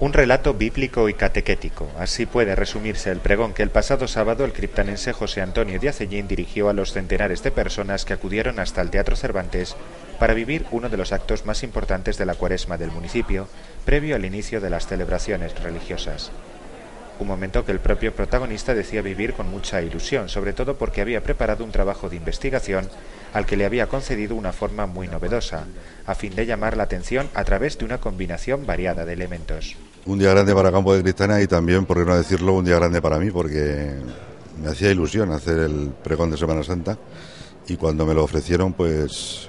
Un relato bíblico y catequético. Así puede resumirse el pregón que el pasado sábado el criptanense José Antonio de Acellín dirigió a los centenares de personas que acudieron hasta el Teatro Cervantes para vivir uno de los actos más importantes de la cuaresma del municipio, previo al inicio de las celebraciones religiosas. Un momento que el propio protagonista decía vivir con mucha ilusión, sobre todo porque había preparado un trabajo de investigación al que le había concedido una forma muy novedosa, a fin de llamar la atención a través de una combinación variada de elementos. Un día grande para Campo de Cristana y también, por qué no decirlo, un día grande para mí, porque me hacía ilusión hacer el pregón de Semana Santa y cuando me lo ofrecieron, pues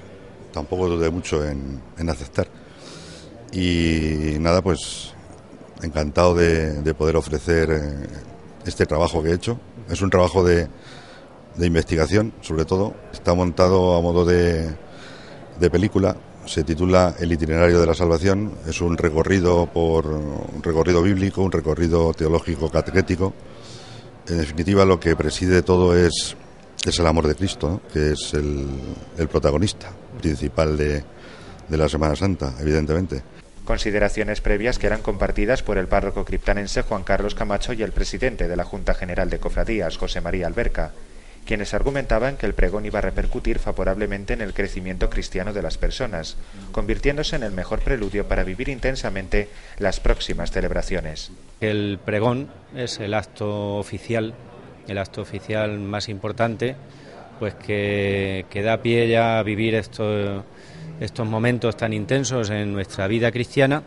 tampoco dudé mucho en, aceptar. Y nada, pues encantado de, poder ofrecer eh, este trabajo que he hecho. Es un trabajo de, de investigación, sobre todo. Está montado a modo de, de película. Se titula El itinerario de la salvación. Es un recorrido por un recorrido bíblico, un recorrido teológico catequético. En definitiva, lo que preside todo es, es el amor de Cristo, que es el, el protagonista principal de, de la Semana Santa, evidentemente. Consideraciones previas que eran compartidas por el párroco criptanense Juan Carlos Camacho y el presidente de la Junta General de Cofradías, José María Alberca, quienes argumentaban que el pregón iba a repercutir favorablemente en el crecimiento cristiano de las personas, convirtiéndose en el mejor preludio para vivir intensamente las próximas celebraciones. El pregón es el acto oficial, el acto oficial más importante, pues que, da pie ya a vivir estos, estos momentos tan intensos en nuestra vida cristiana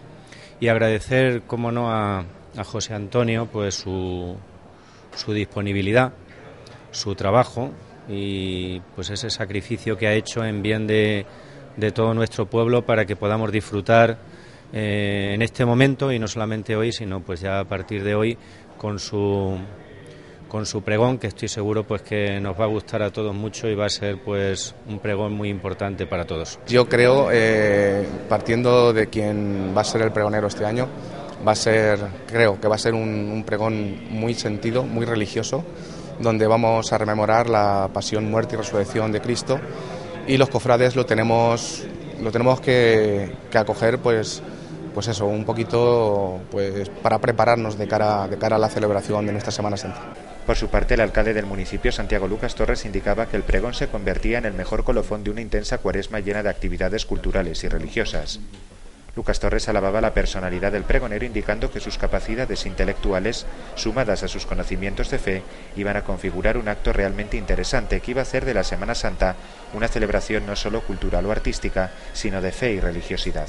y agradecer, como no, a, a José Antonio, pues su, disponibilidad su trabajo y pues ese sacrificio que ha hecho en bien de, de todo nuestro pueblo para que podamos disfrutar eh, en este momento y no solamente hoy sino pues ya a partir de hoy con su con su pregón que estoy seguro pues que nos va a gustar a todos mucho y va a ser pues un pregón muy importante para todos. Yo creo eh, partiendo de quien va a ser el pregonero este año va a ser creo que va a ser un, un pregón muy sentido muy religioso donde vamos a rememorar la pasión, muerte y resurrección de Cristo y los cofrades lo tenemos, lo tenemos que, acoger pues, pues eso, un poquito pues, para prepararnos de cara, de cara a la celebración de nuestra Semana Santa. Por su parte, el alcalde del municipio, Santiago Lucas Torres, indicaba que el pregón se convertía en el mejor colofón de una intensa cuaresma llena de actividades culturales y religiosas. Lucas Torres alababa la personalidad del pregonero indicando que sus capacidades intelectuales, sumadas a sus conocimientos de fe, iban a configurar un acto realmente interesante que iba a hacer de la Semana Santa una celebración no solo cultural o artística, sino de fe y religiosidad.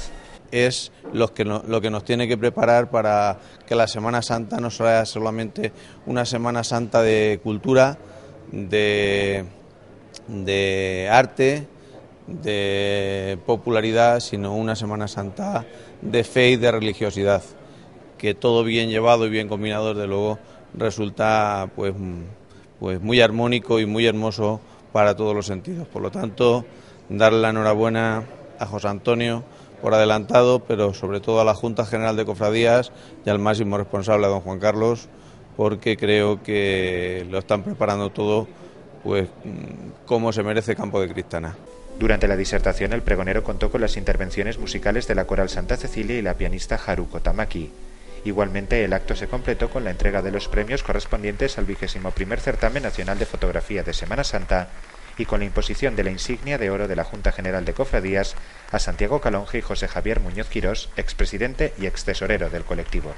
Es lo que, lo que nos tiene que preparar para que la Semana Santa no sea solamente una Semana Santa de cultura, de, arte, de popularidad, sino una Semana Santa de fe y de religiosidad, que todo bien llevado y bien combinado, desde luego, resulta pues, pues muy armónico y muy hermoso para todos los sentidos. Por lo tanto, darle la enhorabuena a José Antonio por adelantado, pero sobre todo a la Junta General de Cofradías y al máximo responsable, a don Juan Carlos, porque creo que lo están preparando todo pues como se merece Campo de Cristana. Durante la disertación, el pregonero contó con las intervenciones musicales de la coral Santa Cecilia y la pianista Haruko Tamaki. Igualmente, el acto se completó con la entrega de los premios correspondientes al vigésimo primer certamen nacional de fotografía de Semana Santa y con la imposición de la insignia de oro de la Junta General de Cofradías a Santiago Calonge y José Javier Muñoz Quirós, expresidente y ex tesorero del colectivo.